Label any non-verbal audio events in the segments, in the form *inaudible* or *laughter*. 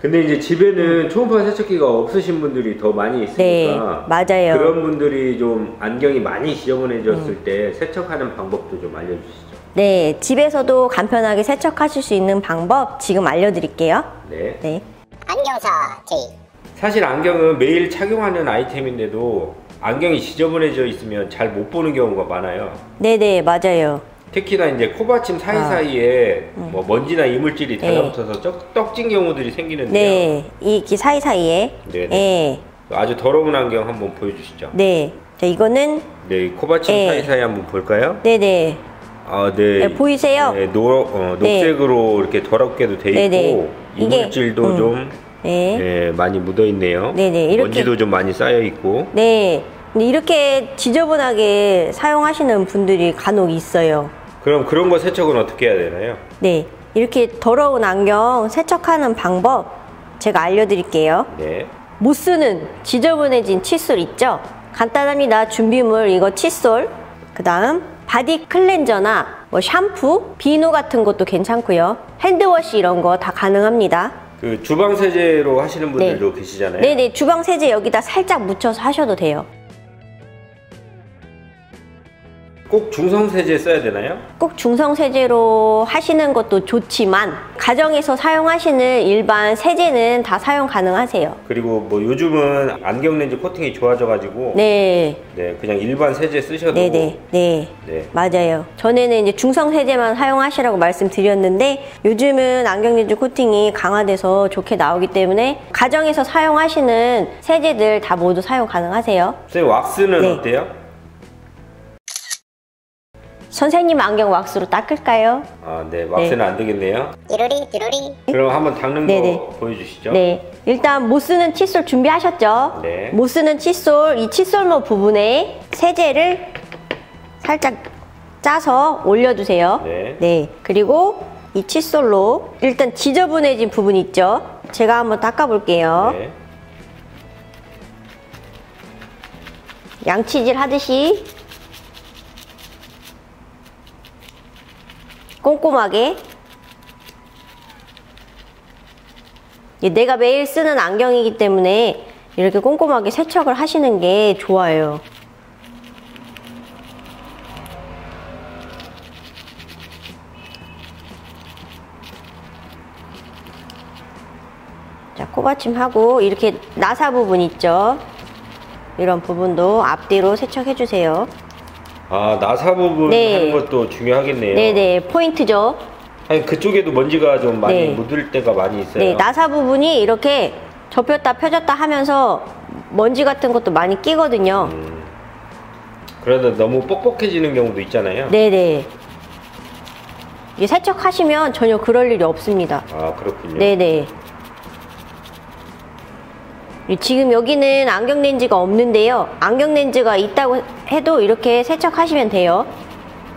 근데 이제 집에는 초음파 세척기가 없으신 분들이 더 많이 있으니까 네, 맞아요. 그런 분들이 좀 안경이 많이 지저분해졌을 때 세척하는 방법도 좀 알려주시죠. 네, 집에서도 간편하게 세척하실 수 있는 방법 지금 알려드릴게요. 네. 네. 안경사 J 사실 안경은 매일 착용하는 아이템인데도 안경이 지저분해져 있으면 잘 못 보는 경우가 많아요. 네네, 맞아요. 특히나 이제 코받침 사이사이에 뭐 먼지나 이물질이 아. 네. 달라붙어서 떡, 떡진 경우들이 생기는데요. 네, 이기 사이사이에. 네네. 네. 아주 더러운 안경 한번 보여주시죠. 네. 자, 이거는, 네, 이 코받침 네. 사이사이 한번 볼까요? 네 네. 아, 네. 네, 보이세요? 네, 노, 어, 녹색으로 이렇게 더럽게도 돼 있고 네네. 이게, 이물질도 음. 좀 네. 네, 많이 묻어 있네요. 네 네, 이렇게. 먼지도 좀 많이 쌓여 있고. 네. 근데 이렇게 지저분하게 사용하시는 분들이 간혹 있어요. 그럼 그런 거 세척은 어떻게 해야 되나요? 네. 이렇게 더러운 안경 세척하는 방법 제가 알려드릴게요. 네. 못 쓰는 지저분해진 칫솔 있죠? 간단합니다. 준비물 이거 칫솔, 그 다음 body cleanser나 뭐 샴푸, 비누 같은 것도 괜찮고요. hand wash 이런 거 다 가능합니다. 그 주방 세제로 하시는 분들도 계시잖아요. 네네 주방 세제 여기다 살짝 묻혀서 하셔도 돼요. 꼭 중성 세제 써야 되나요? 꼭 중성 세제로 하시는 것도 좋지만 가정에서 사용하시는 일반 세제는 다 사용 가능하세요. 그리고 뭐 요즘은 안경 렌즈 코팅이 좋아져가지고 네, 네. 그냥 일반 세제 쓰셔도 네네 네. 네. 맞아요. 전에는 이제 중성 세제만 사용하시라고 말씀드렸는데 요즘은 안경 렌즈 코팅이 강화돼서 좋게 나오기 때문에 가정에서 사용하시는 세제들 다 모두 사용 가능하세요. 선생님 왁스는 네. 어때요? 선생님 안경 왁스로 닦을까요? 아, 네, 왁스는 네. 안 되겠네요. 띠루리 띠루리 그럼 한번 닦는 거 네네. 보여주시죠. 네. 일단 못 쓰는 칫솔 준비하셨죠? 네. 못 쓰는 칫솔, 이 칫솔모 부분에 세제를 살짝 짜서 올려주세요. 네. 그리고 이 칫솔로 일단 지저분해진 부분 있죠? 제가 한번 닦아볼게요. 네. 양치질 하듯이 꼼꼼하게 이 내가 매일 쓰는 안경이기 때문에 이렇게 꼼꼼하게 세척을 하시는 게 좋아요. 자, 코받침하고 이렇게 나사 부분 있죠? 이런 부분도 앞뒤로 세척해 주세요. 아, 나사 부분 네. 하는 것도 중요하겠네요. 네네, 포인트죠. 아니, 그쪽에도 먼지가 좀 많이 네. 묻을 때가 많이 있어요. 네, 나사 부분이 이렇게 접혔다 펴졌다 하면서 먼지 같은 것도 많이 끼거든요. 음, 그러다 너무 뻑뻑해지는 경우도 있잖아요. 네네. 이게 세척하시면 전혀 그럴 일이 없습니다. 아, 그렇군요. 네네. 지금 여기는 안경 렌즈가 없는데요. 안경 렌즈가 있다고 해도 이렇게 세척하시면 돼요.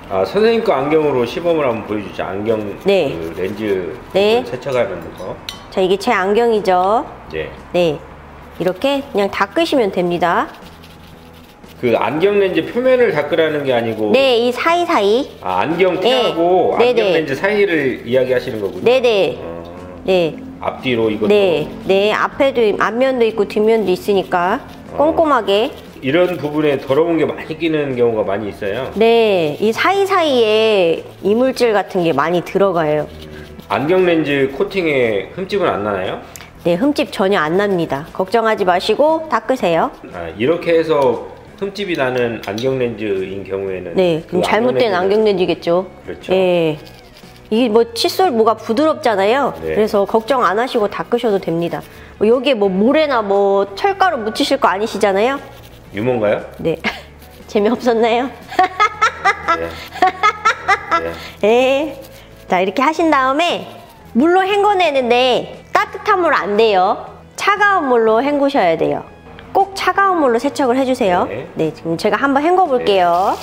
아, 선생님 거 안경으로 시범을 한번 보여주죠. 안경 네. 그 렌즈 네. 세척하는 거. 자, 이게 제 안경이죠. 네. 네. 이렇게 그냥 닦으시면 됩니다. 그 안경 렌즈 표면을 닦으라는 게 아니고 네, 이 사이사이. 아, 안경 네. 贴하고 네, 안경 네. 렌즈 사이를 이야기하시는 거군요. 네네. 어, 네. 앞뒤로 이것도 네. 네. 앞에도, 앞면도 있고 뒷면도 있으니까 꼼꼼하게. 이런 부분에 더러운 게 많이 끼는 경우가 많이 있어요. 네. 이 사이사이에 이물질 같은 게 많이 들어가요. 안경 렌즈 코팅에 흠집은 안 나나요? 네. 흠집 전혀 안 납니다. 걱정하지 마시고 닦으세요. 아, 이렇게 해서 흠집이 나는 안경 렌즈인 경우에는 네. 그럼 그 잘못된 렌즈는- 안경 렌즈겠죠. 그렇죠. 네. 이게 뭐 칫솔 뭐가 부드럽잖아요. 네. 그래서 걱정 안 하시고 닦으셔도 됩니다. 뭐 여기에 뭐 모래나 뭐 철가루 묻히실 거 아니시잖아요. 유머인가요? 네. *laughs* 재미없었나요? 네. 네. 네. 자, 이렇게 하신 다음에 물로 헹궈내는데 따뜻한 물 안 돼요. 차가운 물로 헹구셔야 돼요. 꼭 차가운 물로 세척을 해주세요. 네. 네, 지금 제가 한번 헹궈 볼게요.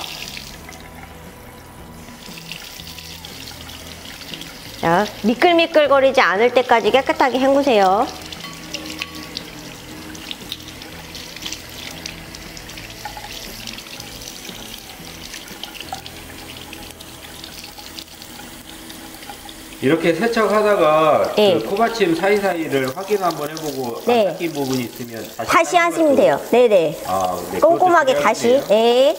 자, 미끌미끌거리지 않을 때까지 깨끗하게 헹구세요. 이렇게 세척하다가 네. 그 코받침 사이사이를 확인 한번 해보고 네. 안 닦인 부분이 있으면 다시, 다시 하시면 돼요. 네네. 아, 네, 꼼꼼하게 다시. 네.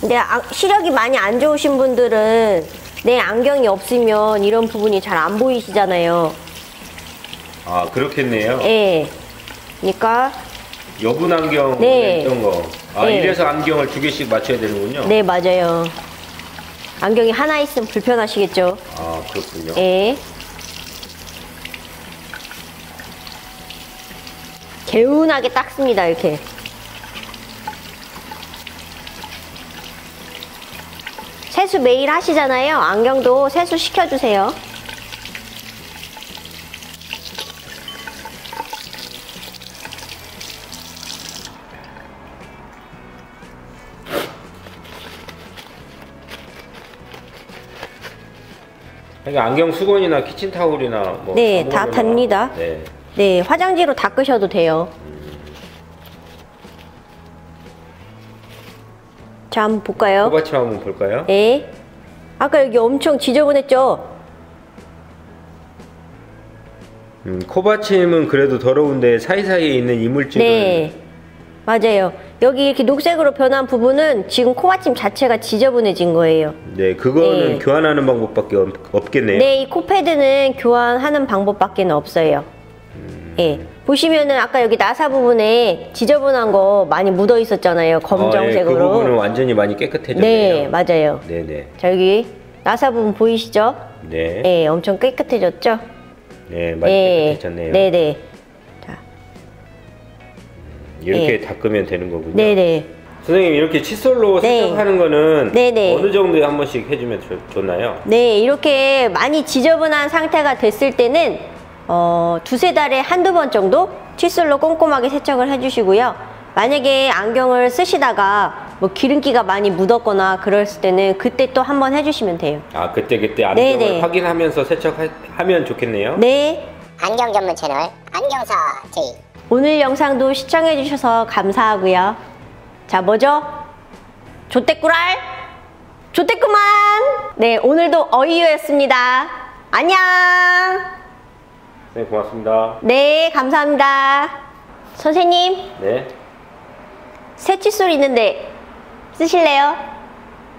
근데 아- 시력이 많이 안 좋으신 분들은 내 안경이 없으면 이런 부분이 잘 안 보이시잖아요. 아 그렇겠네요. 예. 그러니까 여분 안경 네. 있던 거. 아 네. 이래서 안경을 두 개씩 맞춰야 되는군요. 네 맞아요. 안경이 하나 있으면 불편하시겠죠. 아 그렇군요. 예. 개운하게 닦습니다 이렇게. 세수 매일 하시잖아요. 안경도 세수 시켜주세요. 그러니까 안경 수건이나 키친타올이나 뭐 네, 다. 답니다. 네. 네, 화장지로 닦으셔도 돼요. 자, 한번 볼까요? 코받침 한번 볼까요? 네. 아까 여기 엄청 지저분했죠? 음, 코받침은 그래도 더러운데 사이사이에 있는 이물질을 네. 맞아요. 여기 이렇게 녹색으로 변한 부분은 지금 코받침 자체가 지저분해진 거예요. 네, 그거는 네. 교환하는 방법밖에 없, 없겠네요. 네, 이 코패드는 교환하는 방법밖에 없어요. 예. 보시면은 아까 여기 나사 부분에 지저분한 거 많이 묻어 있었잖아요. 아, 예, 그 검정색으로. 부분은 완전히 많이 깨끗해졌네요. 네, 맞아요. 네, 네. 자, 여기 나사 부분 보이시죠? 네. 예, 엄청 깨끗해졌죠? 네, 많이 예. 깨끗해졌네요. 네네. 자, 이렇게 예. 닦으면 되는 거군요. 네네. 선생님 이렇게 칫솔로 네. 세척하는 거는 네네. 어느 정도에 한 번씩 해주면 좋, 좋나요? 네, 이렇게 많이 지저분한 상태가 됐을 때는 어, 두세 달에 한두 번 정도 칫솔로 꼼꼼하게 세척을 해주시고요. 만약에 안경을 쓰시다가 뭐 기름기가 많이 묻었거나 그랬을 때는 그때 또 한번 해주시면 돼요. 아 그때 그때 안경을 네네. 확인하면서 세척하면 좋겠네요. 네, 안경 전문 채널 안경사 제이 오늘 영상도 시청해주셔서 감사하고요. 자, 뭐죠? 조떼꾸랄? 조떼꾸만! 네, 오늘도 어이유였습니다. 안녕! 네 고맙습니다. 네, 감사합니다. 선생님, 네. 새 칫솔 있는데 쓰실래요?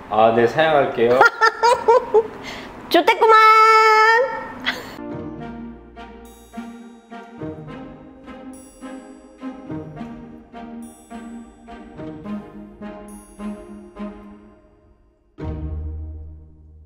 아 네 사양할게요. *laughs* 좋댔구만!